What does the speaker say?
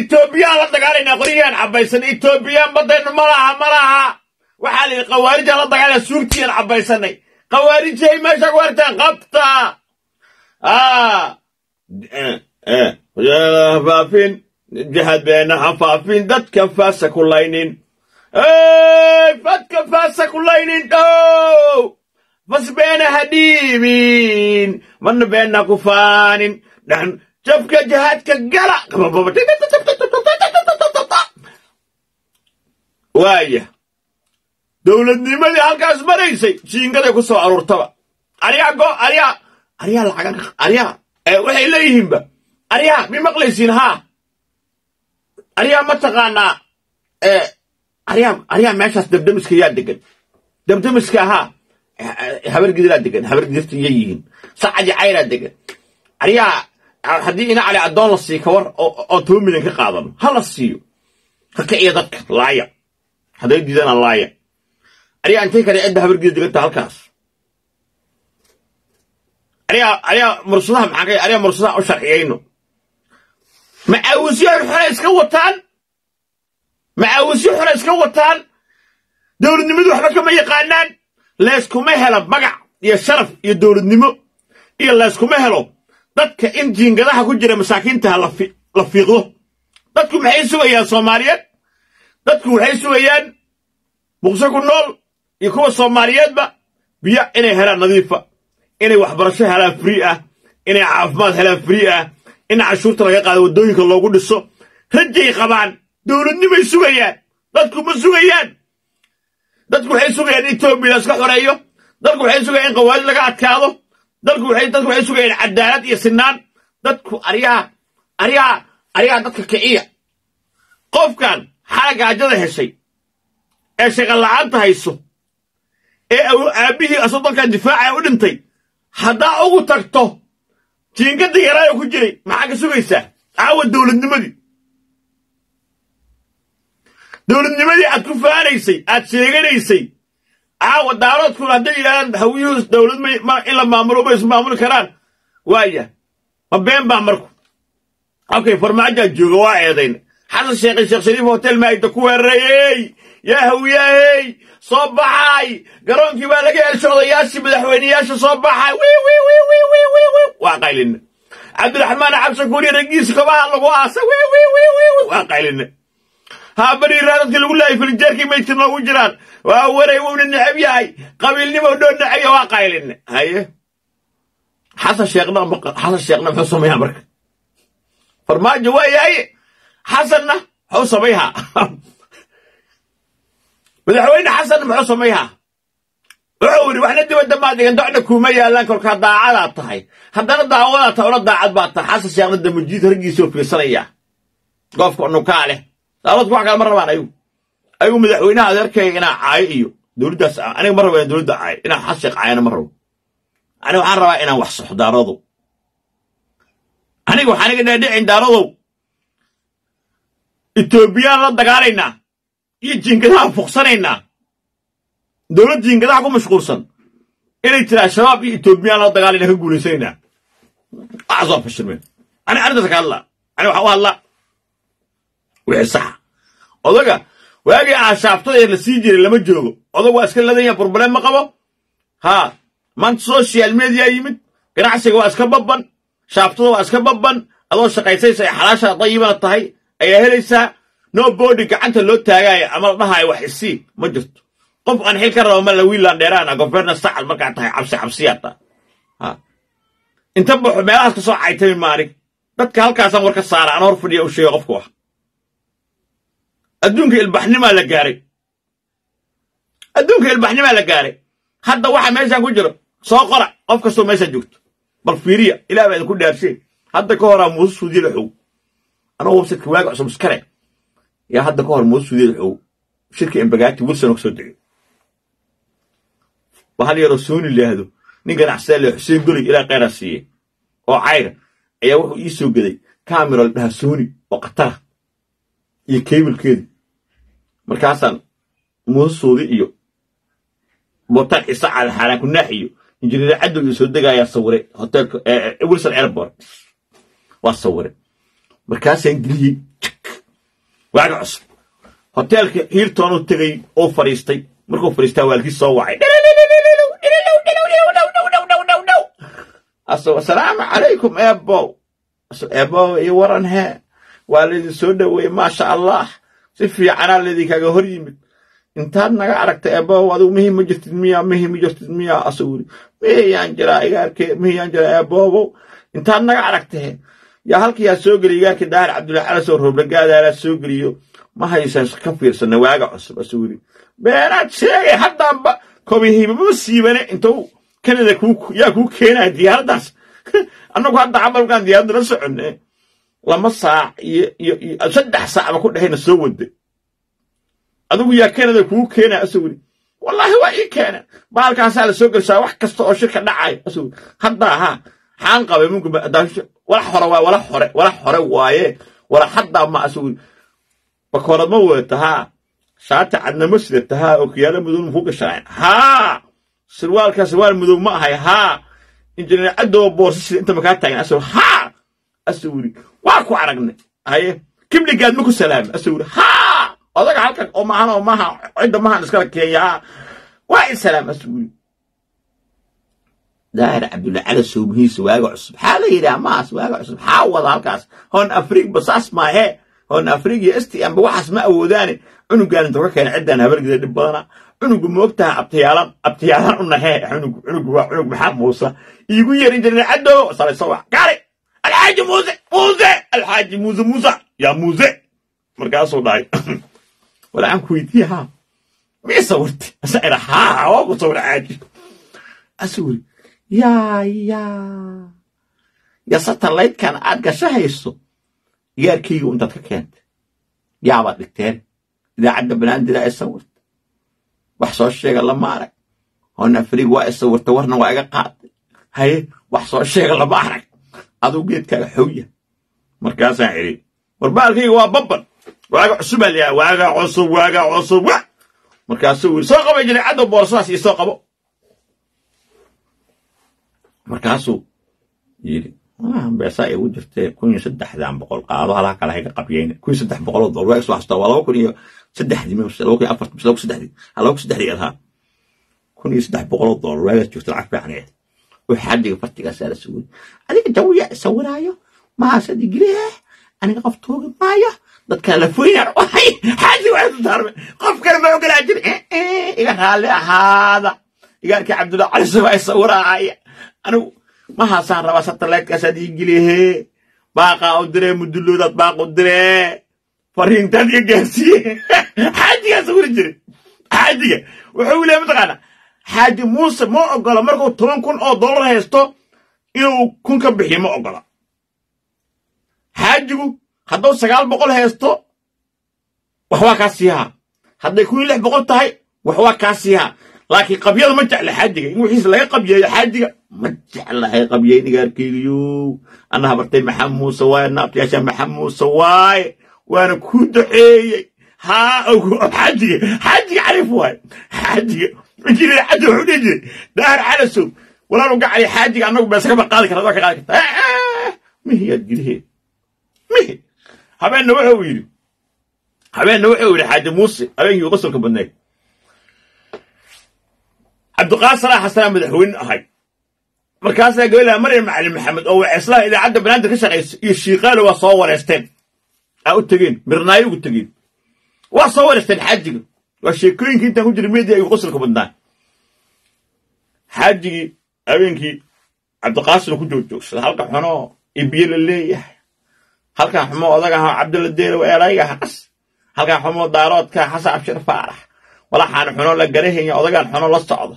etoobiyaan la dagaalaynaa qoryaan cabbaysan. Etoobiyaan baddaynu ma laha ma laha waxaa la yidhi khawaarijaan la dagaalaya suugtiyaan cabbaysanay khawaarijay meesha ku hartaan qabta. Faafin jihad beena ha faafin dadka faasa ku laynin. Fadka faasa ku laynin dhow! Fas beena ha dhiibin mana beena ku faanin. Dhan jabka jihaadka gala. Waaya dowladnimadii halkaas maraysay. Jiingaday ku soo aruurtaba. Aryaa go aryaa aryaa lacagan aryaa waxay leeyihiinba aryaa mi maqlaysiin haa aryaa ma taqaanaa. Aryaa aryaa meeshaas dabdamiska yaa degan dabdamiska haa habar degan habar gidirta yihiin. Sacadi cayraa degan aryaa haddii ina cali addoon la sii kawar oo toban milyan ka qaadano ha la siiyo. Ka kiciya dadka laaya. Hadday diidana laaya. Aryaa intay kale cidda habar gidid deganta halkaas. Aryaa mursadaha maxaa aryaa mursadaha u sharciyayno macaawusyo xore iska wataan? Macaawusyo xore iska wataan? Dowladnimadu waxba kama yaqaanaan. Layskuma helo magac iyo sharaf iyo dowladnimo iyo layskuma helo dadka in jiingadaha ku jira masaakiintaha la fiiqdo. Dadku maxay sugayaan soomaaliyeed? Dadku waxay sugayaan muqso ku nool iyo kuwa soomaaliyeedba. Biyo inay helaan nadiifa inay waxbarasho helaan frii ah inay caafimaad helaan frii ah in cashuurta laga qaado waddooyinka loogu dhiso. Rajay qabaan dowladnimay sugayaan dadku ma sugayaan. Dadku waxay sugayaan in etoobiya la iska xoreeyo dadku waxay sugayaan in qawaadid laga adkaado dadku waxay dadku waxay sugayaan cadaalad iyo sinaan. Dadku aryaa aryaa aryaa dadka kiciya. Qofkan xala gaajada heshay ee shaqo la'aanta hayso ee aabbihii asodonkan difaacaya u dhintay haddaa ugu tagto jiingadda yaraayo ku jiray maxaa ka sugaysaa? Caawa dowladnimadii dowladnimadii aad ku faanaysay aad sheeganaysay caawa daaroodkuna hadday yidhahdaan hawiyuhu dowlad in la maamulo ma ismaamuli karaan. Waaya ma been baa marku. Okay farmaajaa jooga waa eedayn. Xasan sheekhay sheekh shariif hotel maayda ku weerarayey yaa hawiyaahey soo baxay. Garoonkii baa laga helsho odayaashii madaxweyneyaasha soo baxay. Waa qaylina cabdiraxmaan cabsan kuuriya raggiisa kobaha lagu aasa. Waa qaylina haa bariiraa dadkii lagu laayay filijeerkii maydka noogu jiraan. Waa waray wuuna necab yahay. Qabiilnimo dhoo necabya waa qaylina haye. Xasan sheekhna xasan sheekhna muxuu sameeyaa marka. Farmaajo waa yahaye xasanna muxuu samayhaa madaxweyne xasanna muxuu samayhaa wuxuu yidhi waxna dibadda maad dhigan docna kuuma yaallaan kolkaa daacadaad tahay. Haddana daawadaa tahay una daacad baad tahay. Xasan sheekhna damujiid raggiisoo fiirsanayaa. Goofka nukaa leh daaladku wax kale ma rabaan ayagu ayagu madaxweynaha adeerkayga inaa caayo iyo dowladdaas aniga ma inaan dowladda caayo inaan sheekh caayana ma rabo. Aniga waxaan rabaa inaan wax saxo daaradow aniga waxaan iga dhaadhicin daaradow etoobiyaan la dagaalaynaa iyo jiingadaha fuqsanaynaa dowlad jiingadaha ku mashquulsan. Inay tiraa shabaab iyo etoobiyaan la dagaalayna ka guulaysanaynaa waxaas waa fashilmeen. Ani arrintaas ka hadlaa ani waxaan u hadlaa wixii saxa odaga waagii aashaabtada ee la sii jiray lama joogo. Odag waa iska ladan yaha burbaleen ma qabo. Haa maanta social media yimid ganacsiga waa iska babban shaabtada waa iska babban adoo shaqaysaysa ay dayibana tahay ayaa helaysaa no body gacanta loo taagaayo ama la dhahaayo wax isii ma jirto. Qof aan xil ka rabo ma la wiilaan dheeraana governar sacad markaa tahay cabsi cabsiyaa ha. Inta baxo meelahaas ka caytami maanig dadka halkaasaan war ka saara aan hor fadhiya u sheega qofku ah adduunka ilbaxnimaa la gaaray. Adduunka ilbaxnimaa la gaaray. Hadda waxa meeshaan ku jiro soo qora qof kastoo meeshaan joogto bal fiiriya ilaah baa idinku dhaarshay hadda ka horaa muuse suudiya la xoog anoo websiteka waaga cusub iskale yaa hadda ka hor muuse suudiya la xoog shirka embagaati wilson oo ka soo degay. Ba hal yaroo sooni laahdo nin ganacsadaa le xuseen goley ilaa kheyraa siiyey. Oo cayra ayaa wuxuu ii soo geday kamera la dhahaa sooni oo khatara. Iyo kebilkeedu markaasaan muuse suudi iyo botaan ciise cali xaaraan kunaax iyo injineer cadow iyo soo degaayaa sawire hotelka wilson airport waa sawire markaasaan geliyey waaga cusub hoteelka hiirtoonu tegey oo fadhiistay markuu fadhiistaa waalkii soo wacay asalaamu calaykum eebow eebow iyo waran hee waa laydin soo dhoweeyey maasha allah si fiicanaa laydinkaga hor yimid. Intaad naga aragta eebow adigu mihi ma jirtid miya mihi ma jirtid miya aso wuri mihiyaan jiraa igaarke mihiyaan jiraa eeboobow intaad naga aragtahe yaa halkayaa soo geliya igaarkii daahir cabdullahi calasoo rooblagaadaalaa soo geliyo ma haysan ka fiirsana waaga cusub aso wuri beenaad sheegay haddaanba kobihiibama siibane intuu kanada yaa kuu keenaya diyaaraddaas annagu hadda camalkaan diyaaradda la soconne lama saac iyo iyo saddex saacba ku dhexayna soo wada adigu yaa kanada kuu keenaya aso wuri wallaahi waa ii keena baalkaasaa la soo gelshaa wax kasta oo shirka dhacaya aso wuri haddaa haa xaan qabay munku walax hore waay walax hore walax hore waaye. Wala haddaa ma aso wuri bakoorad ma wadata haa shaati cadna ma sidata haa okiyaalo madow ma ku gashaa. Haa sirwaalkaa sirwaal madow ma ahay haa injineer caddowa boorsa sida inta makaa taagan aso haa aso wuri waa ku aragnay. Haye kibligaad ma ku salaamay aso wuri haa! Odaga halkan oo maahan oo maaha cidda maahan iskala keenya. Waa i salaam aso wuri daahir cabdulla cala soomihiisa waaga cusub. Maxaa la yidhaha maas waaga cusub. Maxaa wada halkaas. Hoon afriig basaas maahe hoon afriig iyo stm ba waxaas ma awoodaane cunugaan inta ka keena ciddaan habargida dhib badana. Cunugu moogtaha abtiyaalan abtiyaalan u nahee cunug cunugu waa cunug maxaa muusa? Iigu yerin jirin caddo! Salaysawa gaari alxaaji muuse muuse alxaaji muuse muuse. Yaa muuse markaasuu dhahay walacaan ku weydiiye haa. Mii sawirti asa haa waa ku sawir xaaji asawiri yaa yaa. Ya satellitekan aad gashahayso gaarkayga untaad ka keentay. Yaabaad dhigteen. Idaacadda banaandira ay sawirta wax soo sheega lama arag hoon afriig waa i sawirta warna waa iga qaaday haye wax soo sheega lama arag aduu geedkaaga xowya markaasaan idhi warbaalkayga waa babban waaga cusubaa layaha waaga cusub waaga cusub wa markaasuu yiri soo qabay jiray caddow boorsadaas iyo soo qabo. Markaasuu yidhi beesaa igu jirtee kun iyo saddexdan boqol qaado halaa kale hayga qabyayna kun iyo saddex boqoloo dolar waa isoo hastaa waa laba kun iyo saddexdii laba kun iyo afartii laba kun saddexdii laba kun saddexdii ahaa kun iyo saddex boqoloo dolar waagaas joogta lacag fiicneed oo xadiga fartigaasaa la adiga jawiya isawiraayo mahaasad igileh aniga qof tuugi maayo dadkaa la foynaan waa isu saarme qof kale ma ogolaa jir iga raalli ahaada igaarkii cabdulla cali sabaa anigu mahaasaan rabaa satellitekaasad igilihe baaqaa u diree muduloodaad baaq u diree fariintaad iga gaarsiiye xaajigaa sawiri jiray xaajiga wuxuu leeyahay mataqaana xaaji muuse ma ogola markuu toban kun oo dollar haysto inuu kun ka bixiyo ma ogola. Xaajigu hadduu sagaal boqol haysto wax waa kaa siihaa hadday kun iyo lix boqol tahay wax waa kaa siihaa laakiin qabyada ma jecla xaajiga. In wixiisa laga qabyeeyo xaajiga ma jeclahay qabyeyn igaarkeygiyow anna habartay maxamed muuse waaye naabtayaasha maxamed muuse waaye waana kuu duceeyey. Haa xaajiga xaajiga cariif waaye. Xaajiga caddi wuxuu dhihi jiray daahir calasow walaalu gacali xaajiga annagu beesa kama qaadi karta waa ka qaadi kartaa mihiyaad giliheed mihi habeenna wuxuu yidhi habeenna wuxuu yidhi xaaji muuse habeenkii qosolka badneed cabdiqaasaraa xasanaa madaxweyne ahay. Markaasaa gabadha maryam macalin maxamed oo waceeslaha idaacadda banaanta ka shaqaysa iyo shiiqaale waa soo wareysteen aa u tegeen mirnaayo ugu tegeen. Waa soo wareysteen xaajiga waa sheekooyinkii intaan ku jira media igu qosolka badnaa xaajigii habeenkii cabdiqaasina ku joogjoogsaday halka xunoo ibiye la leeyahay halkan xumo odagaha cabdilla deelow eelayga haqas halkan xumo daaroodka xasan abshir faarax walaxaan xuno la garahaya odagaan xuno la socda